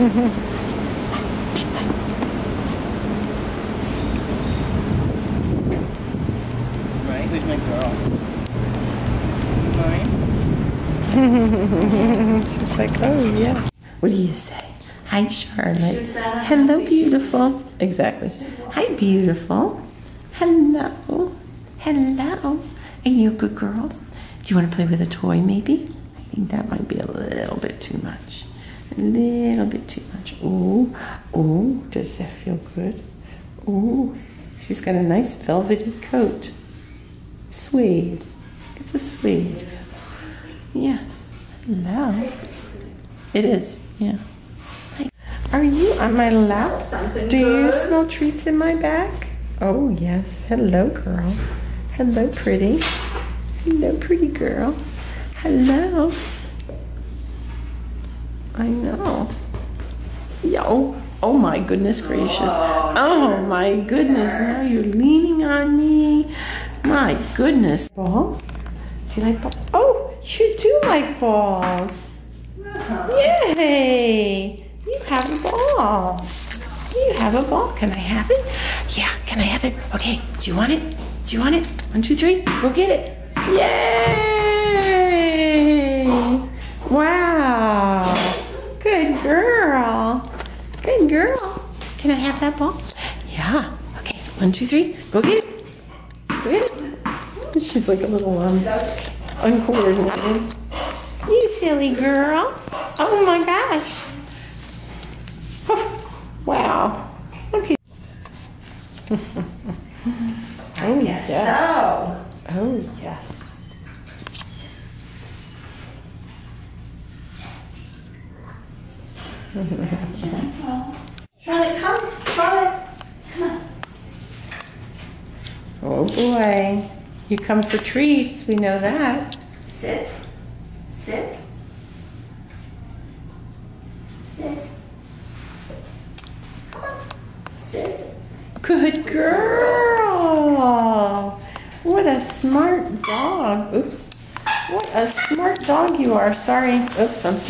Right? Who's my girl? Mine? She's like, oh yeah. What do you say? Hi, Charlotte. Hello, beautiful. Exactly. Hi, beautiful. Hello. Hello. Are you a good girl? Do you want to play with a toy, maybe? I think that might be a little bit too much. A little bit too much. Oh, oh, does that feel good? Oh, she's got a nice velvety coat. Suede. It's a suede. Yes. Hello. It is, yeah. Hi. Are you on my lap? Do you smell treats in my back? Oh, yes. Hello, girl. Hello, pretty. Hello, pretty girl. Hello. I know. Yo. Oh my goodness gracious. Oh my goodness. Now you're leaning on me. My goodness. Balls? Do you like balls? Oh, you do like balls. Yay. You have a ball. You have a ball. Can I have it? Yeah, can I have it? Okay, do you want it? Do you want it? One, two, three. Go get it. Yay! Wow. Good girl. Good girl. Can I have that ball? Yeah. Okay, one, two, three. Go get it. Go get it. She's like a little um, uncoordinated. You silly girl. Oh my gosh. wow. Okay. oh yes. Oh yes. Charlotte, come. Charlotte. Come. Oh boy. You come for treats, we know that. Sit. Sit. Sit. Come on. Sit. Good girl. What a smart dog. Oops. What a smart dog you are. Sorry. Oops, I'm sorry.